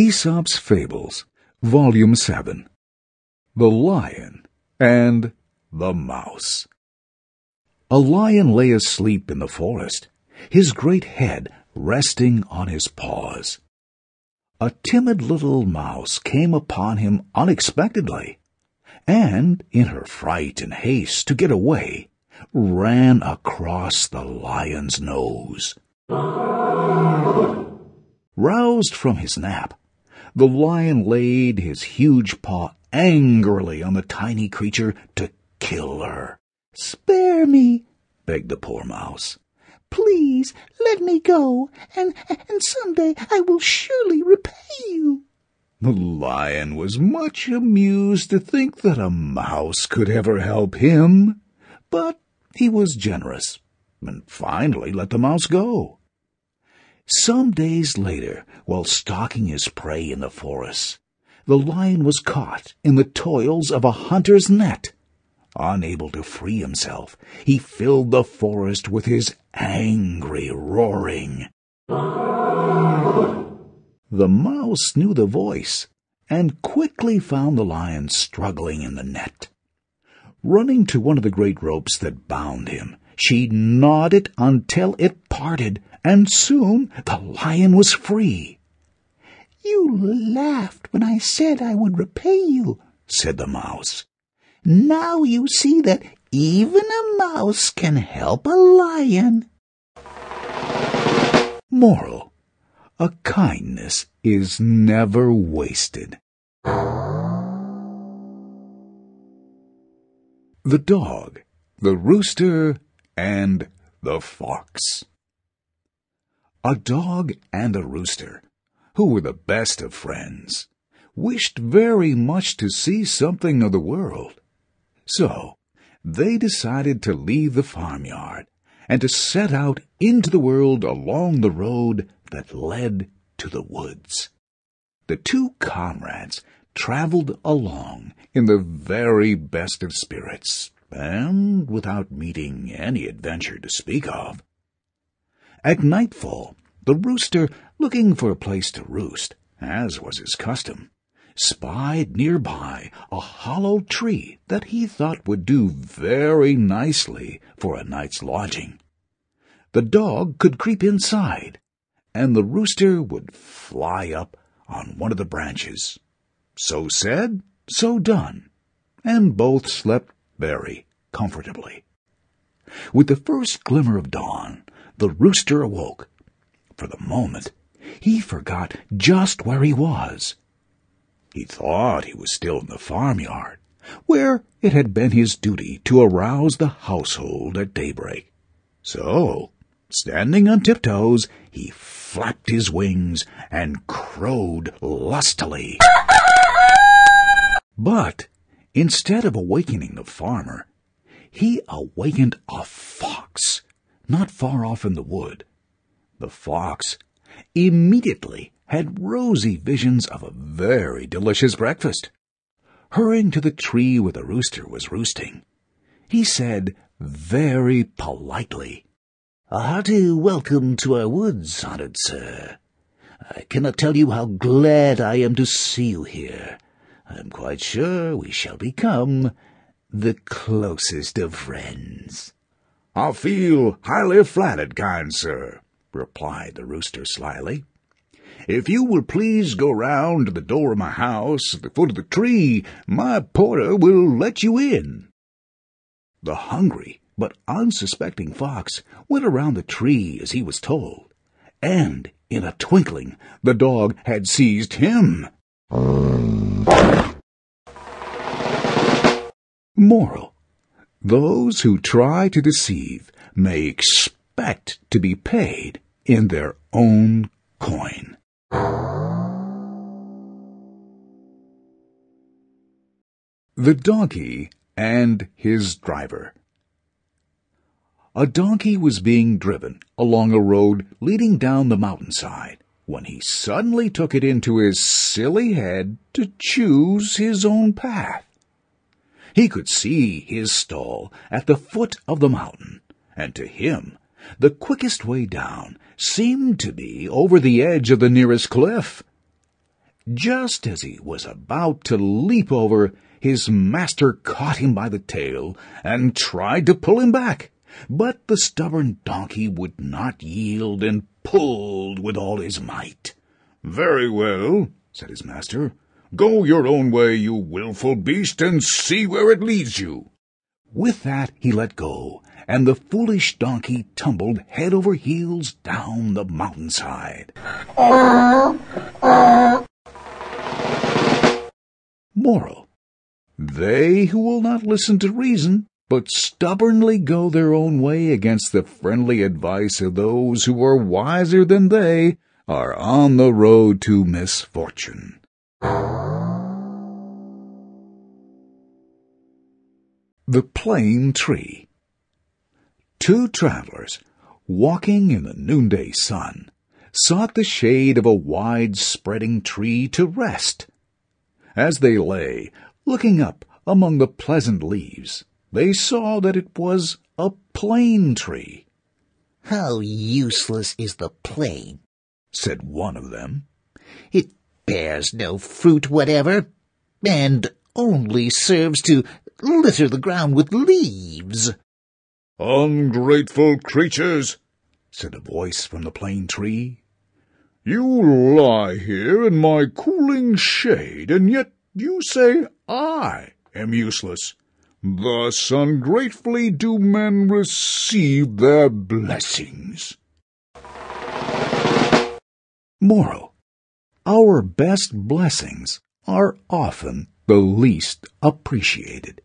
Aesop's Fables, Volume 7 The Lion and the Mouse. A lion lay asleep in the forest, his great head resting on his paws. A timid little mouse came upon him unexpectedly, and, in her fright and haste to get away, ran across the lion's nose. Roused from his nap, the lion laid his huge paw angrily on the tiny creature to kill her. Spare me, begged the poor mouse. Please let me go, and, and some day I will surely repay you. The lion was much amused to think that a mouse could ever help him, but he was generous, and finally let the mouse go. Some days later, while stalking his prey in the forest, the lion was caught in the toils of a hunter's net. Unable to free himself, he filled the forest with his angry roaring. The mouse knew the voice and quickly found the lion struggling in the net. Running to one of the great ropes that bound him, she gnawed it until it parted and soon the lion was free. You laughed when I said I would repay you, said the mouse. Now you see that even a mouse can help a lion. Moral. A kindness is never wasted. The dog, the rooster, and the fox a dog and a rooster, who were the best of friends, wished very much to see something of the world. So they decided to leave the farmyard and to set out into the world along the road that led to the woods. The two comrades traveled along in the very best of spirits, and without meeting any adventure to speak of. At nightfall, the rooster, looking for a place to roost, as was his custom, spied nearby a hollow tree that he thought would do very nicely for a night's lodging. The dog could creep inside, and the rooster would fly up on one of the branches. So said, so done, and both slept very comfortably. With the first glimmer of dawn, the rooster awoke. For the moment, he forgot just where he was. He thought he was still in the farmyard, where it had been his duty to arouse the household at daybreak. So, standing on tiptoes, he flapped his wings and crowed lustily. but instead of awakening the farmer, he awakened a fox not far off in the wood. The fox immediately had rosy visions of a very delicious breakfast. Hurrying to the tree where the rooster was roosting, he said very politely, A hearty welcome to our woods, honored sir. I cannot tell you how glad I am to see you here. I am quite sure we shall become the closest of friends. I feel highly flattered, kind sir, replied the rooster slyly. If you will please go round to the door of my house at the foot of the tree, my porter will let you in. The hungry but unsuspecting fox went around the tree as he was told, and in a twinkling the dog had seized him. Moral those who try to deceive may to be paid in their own coin. The Donkey and His Driver A donkey was being driven along a road leading down the mountainside when he suddenly took it into his silly head to choose his own path. He could see his stall at the foot of the mountain, and to him the quickest way down seemed to be over the edge of the nearest cliff. Just as he was about to leap over, his master caught him by the tail and tried to pull him back. But the stubborn donkey would not yield and pulled with all his might. Very well, said his master. Go your own way, you wilful beast, and see where it leads you. With that he let go, and the foolish donkey tumbled head over heels down the mountainside. Moral. They who will not listen to reason, but stubbornly go their own way against the friendly advice of those who are wiser than they, are on the road to misfortune. The Plane Tree Two travelers, walking in the noonday sun, sought the shade of a wide-spreading tree to rest. As they lay, looking up among the pleasant leaves, they saw that it was a plane tree. How useless is the plane, said one of them. It bears no fruit whatever, and only serves to litter the ground with leaves. Ungrateful creatures, said a voice from the plane tree. You lie here in my cooling shade, and yet you say I am useless. Thus ungratefully do men receive their blessings. Moral. Our best blessings are often the least appreciated.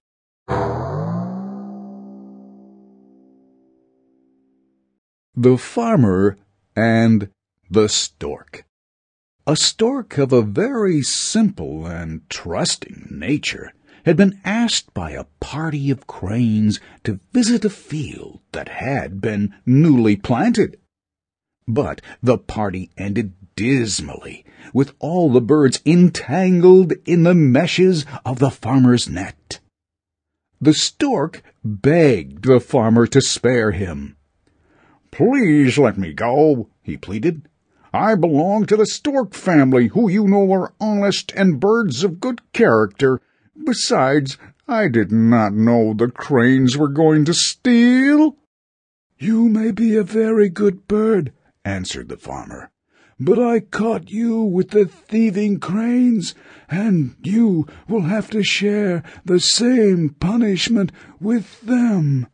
The Farmer and the Stork A stork of a very simple and trusting nature had been asked by a party of cranes to visit a field that had been newly planted. But the party ended dismally, with all the birds entangled in the meshes of the farmer's net. The stork begged the farmer to spare him. Please let me go, he pleaded. I belong to the stork family, who you know are honest and birds of good character. Besides, I did not know the cranes were going to steal. You may be a very good bird, answered the farmer, but I caught you with the thieving cranes, and you will have to share the same punishment with them.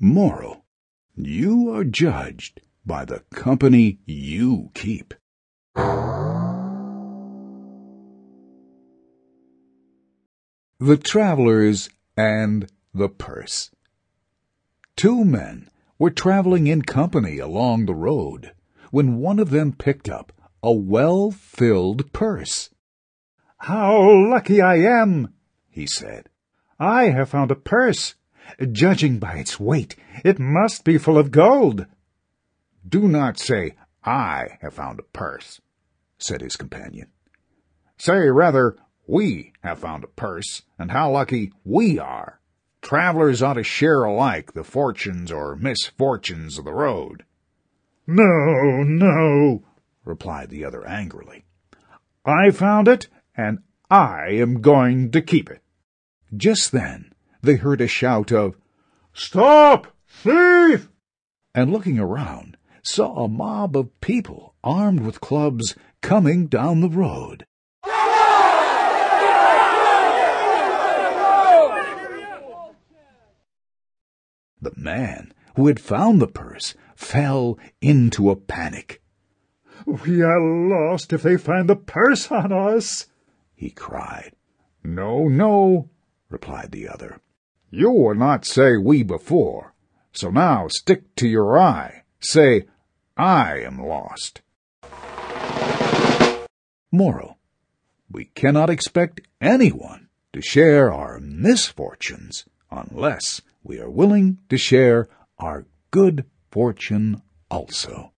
Moral. You are judged by the company you keep. The Travelers and the Purse Two men were traveling in company along the road when one of them picked up a well-filled purse. How lucky I am, he said. I have found a purse. Judging by its weight, it must be full of gold. Do not say, I have found a purse, said his companion. Say rather, we have found a purse, and how lucky we are. Travelers ought to share alike the fortunes or misfortunes of the road. No, no, replied the other angrily. I found it, and I am going to keep it. Just then they heard a shout of, Stop! Thief! And looking around, saw a mob of people armed with clubs coming down the road. The man who had found the purse fell into a panic. We are lost if they find the purse on us, he cried. No, no, replied the other. You would not say we before, so now stick to your I. Say, I am lost. Moral. We cannot expect anyone to share our misfortunes unless we are willing to share our good fortune also.